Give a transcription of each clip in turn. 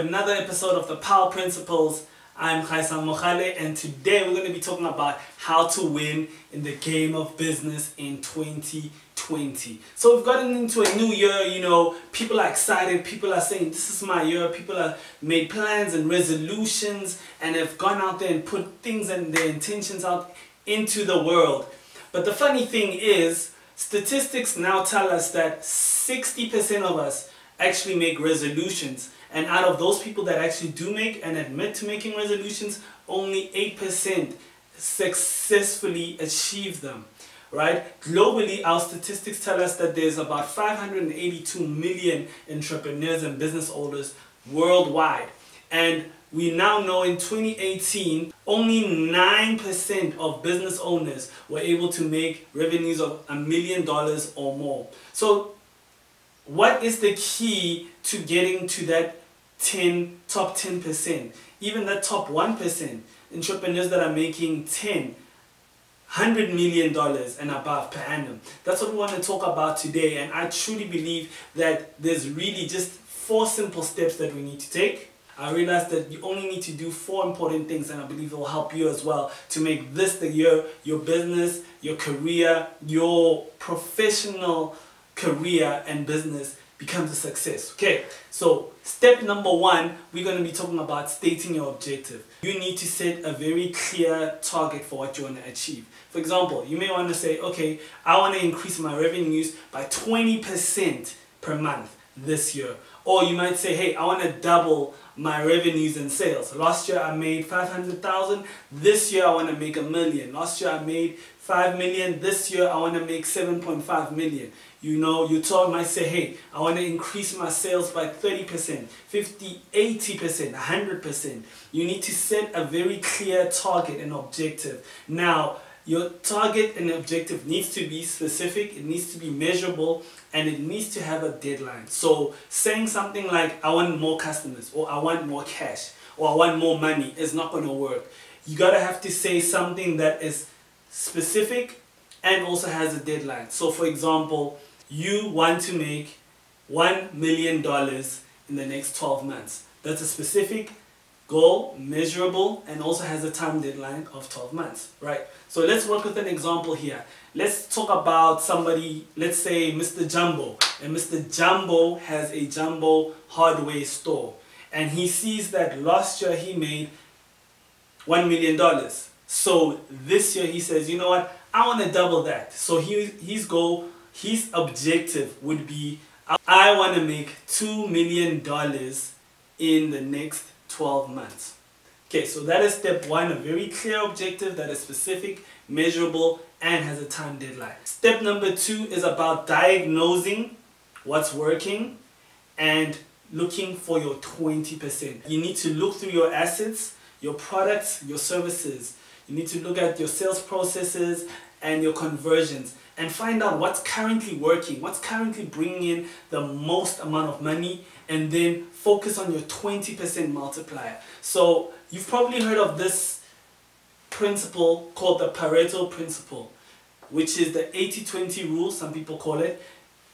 Another episode of the Power Principles. I'm Gaisang Mogale and today we're going to be talking about how to win in the game of business in 2020. So we've gotten into a new year, you know, people are excited, people are saying this is my year, people have made plans and resolutions and have gone out there and put things and their intentions out into the world. But the funny thing is, statistics now tell us that 60% of us actually make resolutions. And out of those people that actually do make and admit to making resolutions, only 8% successfully achieve them. Right? Globally, our statistics tell us that there's about 582 million entrepreneurs and business owners worldwide. And we now know in 2018, only 9% of business owners were able to make revenues of a million dollars or more. So what is the key to getting to that 10 top 10% even the top 1% entrepreneurs that are making 10 100 million dollars and above per annum. That's what we want to talk about today and i truly believe that there's really just four simple steps that we need to take. I realized that you only need to do four important things and I believe it will help you as well to make this the year your business, your career, your professional career and business becomes a success. Okay, so step number one, we're going to be talking about stating your objective. You need to set a very clear target for what you want to achieve. For example, you may want to say, okay, I want to increase my revenues by 20% per month this year. Or you might say, hey, I want to double my revenues and sales. Last year I made 500,000. This year I want to make a million. Last year I made 5 million. This year I want to make 7.5 million. You know, you told might say, hey, I want to increase my sales by 30%, 50, 80%, 100%. You need to set a very clear target and objective. Now, your target and objective needs to be specific, it needs to be measurable, and it needs to have a deadline. So saying something like, I want more customers, or I want more cash, or I want more money is not going to work. You got to have to say something that is specific and also has a deadline. So for example, you want to make $1 million in the next 12 months. That's a specific goal, measurable, and also has a time deadline of 12 months, right? So let's work with an example here. Let's talk about somebody, let's say Mr. Jumbo, and Mr. Jumbo has a Jumbo hardware store, and he sees that last year he made $1 million. So this year he says, you know what, I want to double that. So he, his goal, his objective would be, I want to make $2 million in the next 12 months. Okay, so that is step one, a very clear objective that is specific, measurable, and has a time deadline. Step number two is about diagnosing what's working and looking for your 20%. You need to look through your assets, your products, your services. You need to look at your sales processes and your conversions and find out what's currently working, what's currently bringing in the most amount of money and then focus on your 20% multiplier. So you've probably heard of this principle called the Pareto principle, which is the 80-20 rule, some people call it,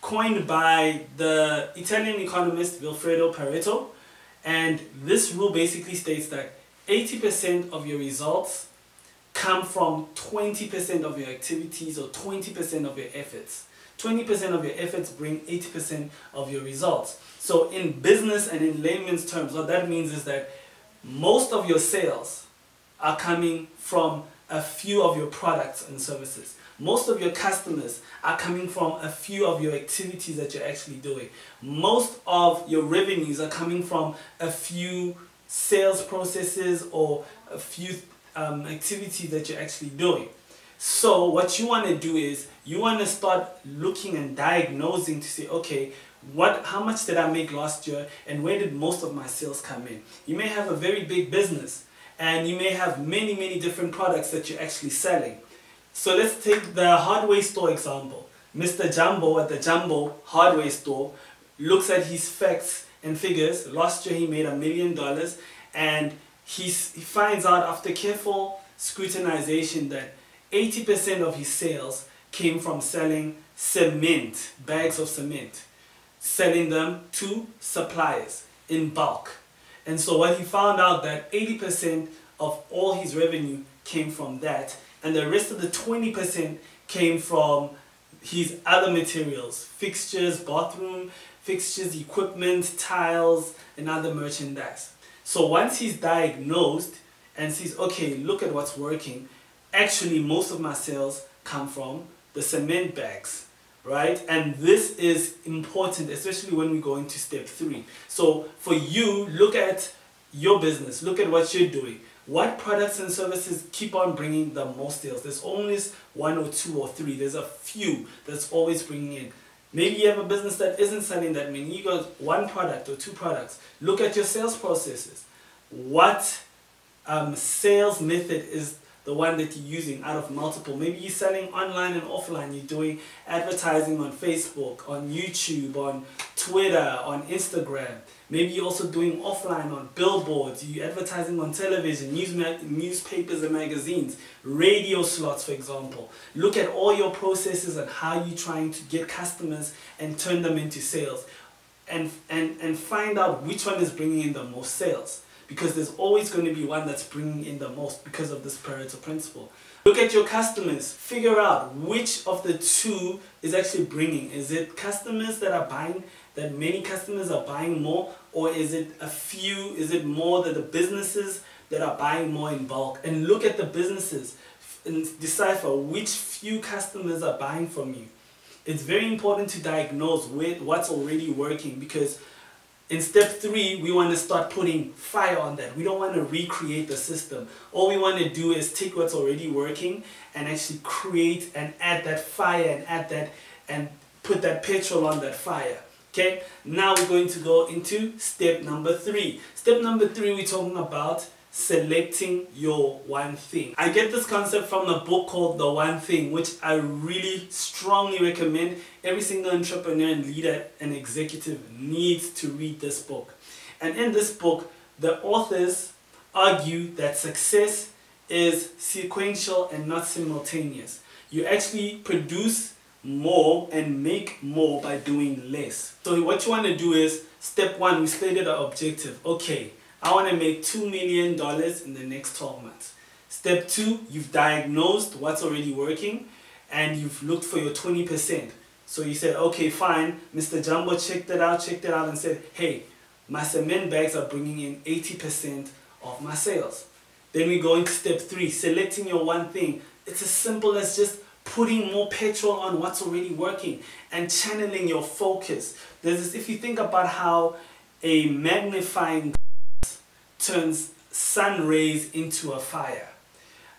coined by the Italian economist Vilfredo Pareto. And this rule basically states that 80% of your results come from 20% of your activities or 20% of your efforts. 20% of your efforts bring 80% of your results. So in business and in layman's terms, what that means is that most of your sales are coming from a few of your products and services. Most of your customers are coming from a few of your activities that you're actually doing. Most of your revenues are coming from a few sales processes or a few um, activity that you're actually doing. So what you want to do is you want to start looking and diagnosing to say, okay, what, how much did I make last year and where did most of my sales come in? You may have a very big business and you may have many, many different products that you're actually selling. So let's take the hardware store example. Mr. Jumbo at the Jumbo hardware store looks at his facts and figures. Last year he made a million dollars and he's, he finds out after careful scrutinization that 80% of his sales came from selling cement, bags of cement. selling them to suppliers in bulk. And so what he found out that 80% of all his revenue came from that and the rest of the 20% came from his other materials, fixtures, bathroom fixtures, equipment, tiles, and other merchandise. So once he's diagnosed and sees, okay, look at what's working, actually most of my sales come from the cement bags, right? And this is important, especially when we go into step three. So for you, look at your business, look at what you're doing. What products and services keep on bringing the most sales? There's always one or two or three. There's a few that's always bringing in. Maybe you have a business that isn't selling that many. You got one product or two products. Look at your sales processes. What um, sales method is the one that you're using out of multiple. Maybe you're selling online and offline. You're doing advertising on Facebook, on YouTube, on Twitter, on Instagram. Maybe you're also doing offline on billboards. You're advertising on television, news newspapers and magazines, radio slots, for example. Look at all your processes and how you're trying to get customers and turn them into sales. And, and, and find out which one is bringing in the most sales because there's always going to be one that's bringing in the most because of this Pareto principle. Look at your customers. Figure out which of the two is actually bringing. Is it customers that are buying, that many customers are buying more, or is it a few, is it more that the businesses that are buying more in bulk? And look at the businesses and decipher which few customers are buying from you. It's very important to diagnose with what's already working because in step three, we want to start putting fire on that. We don't want to recreate the system. All we want to do is take what's already working and actually create and add that fire and add that and put that petrol on that fire. Okay, now we're going to go into step number three. Step number three, we're talking about selecting your one thing. I get this concept from the book called The One Thing, which I really strongly recommend every single entrepreneur and leader and executive needs to read this book. And in this book, the authors argue that success is sequential and not simultaneous. You actually produce more and make more by doing less. So what you want to do is, step one, we stated our objective. Okay, I want to make $2 million in the next 12 months. Step two, you've diagnosed what's already working and you've looked for your 20%. So you said, okay, fine. Mr. Jumbo checked it out, checked it out and said, hey, my cement bags are bringing in 80% of my sales. Then we go into step three, selecting your one thing. It's as simple as just putting more petrol on what's already working and channeling your focus. There's this, if you think about how a magnifying turns sun rays into a fire.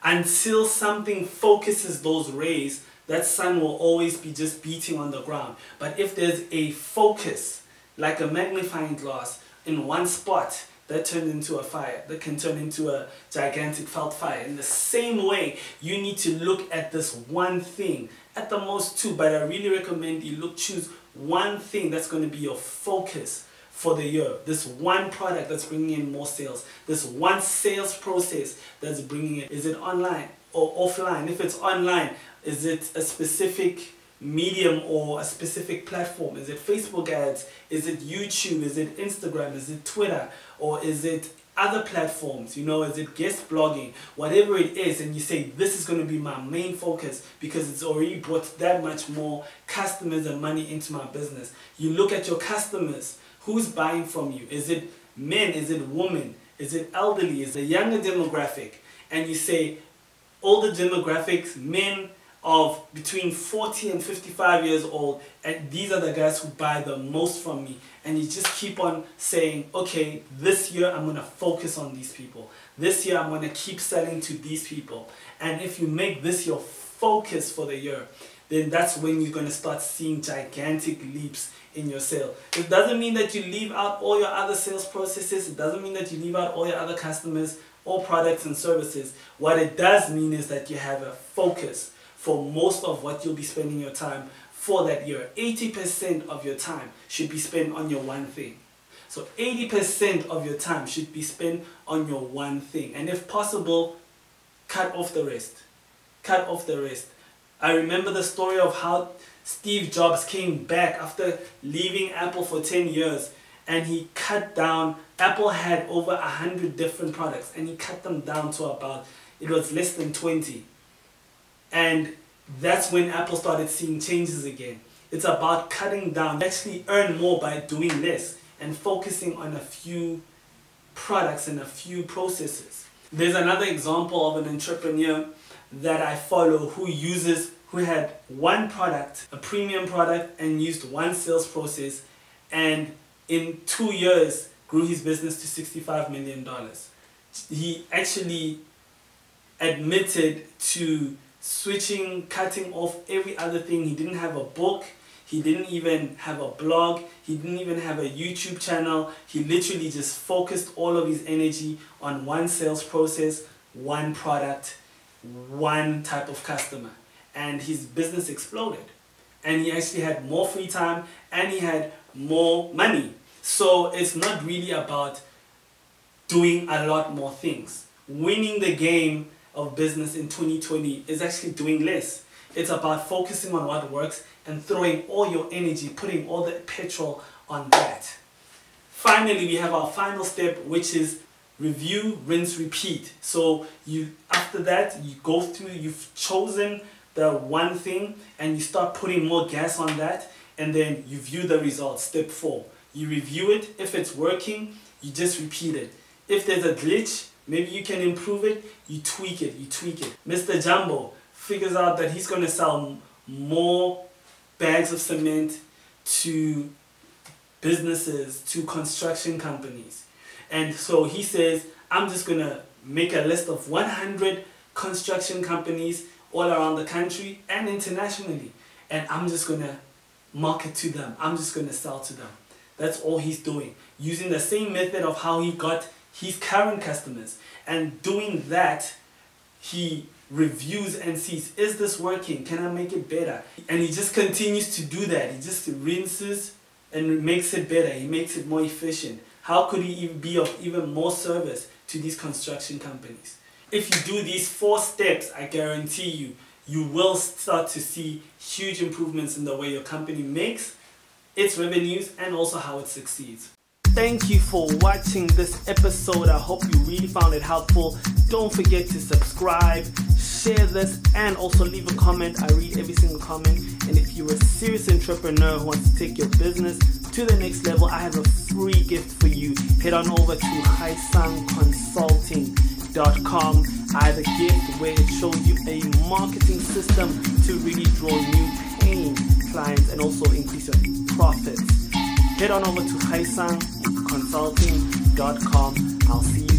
Until something focuses those rays, that sun will always be just beating on the ground. But if there's a focus, like a magnifying glass, in one spot, that turns into a fire, that can turn into a gigantic veld fire. In the same way, you need to look at this one thing, at the most two, but I really recommend you look, choose one thing that's going to be your focus for the year. This one product that's bringing in more sales. This one sales process that's bringing it. Is it online or offline? If it's online, is it a specific medium or a specific platform? Is it Facebook ads? Is it YouTube? Is it Instagram? Is it Twitter? Or is it other platforms? You know, is it guest blogging? Whatever it is, and you say, this is going to be my main focus because it's already brought that much more customers and money into my business. You look at your customers Who's buying from you? Is it men? Is it women? Is it elderly? Is it younger demographic? And you say, older demographics, men of between 40 and 55 years old, and these are the guys who buy the most from me. And you just keep on saying, okay, this year I'm going to focus on these people. This year I'm going to keep selling to these people. And if you make this your focus for the year, then that's when you're going to start seeing gigantic leaps in your sale. It doesn't mean that you leave out all your other sales processes. It doesn't mean that you leave out all your other customers or products and services. What it does mean is that you have a focus for most of what you'll be spending your time for that year. 80% of your time should be spent on your one thing. So 80% of your time should be spent on your one thing. And if possible, cut off the rest. Cut off the rest. I remember the story of how Steve Jobs came back after leaving Apple for 10 years and he cut down Apple had over a hundred different products and he cut them down to about it was less than 20 and that's when Apple started seeing changes again. It's about cutting down. Actually earn more by doing less and focusing on a few products and a few processes. There's another example of an entrepreneur that I follow who uses who had one product a premium product and used one sales process and in two years grew his business to $65 million. He actually admitted to switching, cutting off every other thing. He didn't have a book. He didn't even have a blog. He didn't even have a YouTube channel. He literally just focused all of his energy on one sales process, one product, one type of customer. And his business exploded. And he actually had more free time and he had more money. So it's not really about doing a lot more things. Winning the game of business in 2020 is actually doing less. It's about focusing on what works and throwing all your energy, putting all the petrol on that. Finally, we have our final step, which is review, rinse, repeat. So you after that, you go through, you've chosen the one thing and you start putting more gas on that and then you view the results, step four. You review it, if it's working, you just repeat it. If there's a glitch, maybe you can improve it, you tweak it, you tweak it. Mr. Jumbo figures out that he's going to sell more bags of cement to businesses, to construction companies. And so he says, I'm just going to make a list of 100 construction companies all around the country and internationally. And I'm just going to market to them. I'm just going to sell to them. That's all he's doing. Using the same method of how he got his current customers. And doing that, he reviews and sees, is this working? Can I make it better? And he just continues to do that. He just rinses and makes it better. He makes it more efficient. How could he even be of even more service to these construction companies? If you do these four steps, I guarantee you, you will start to see huge improvements in the way your company makes its revenues and also how it succeeds. Thank you for watching this episode. I hope you really found it helpful. Don't forget to subscribe, share this, and also leave a comment. I read every single comment. And if you're a serious entrepreneur who wants to take your business to the next level, I have a free gift for you. Head on over to gaisangconsulting.com. I have a gift where it shows you a marketing system to really draw new paying clients and also increase your profits. Head on over to gaisangconsulting.com. I'll see you.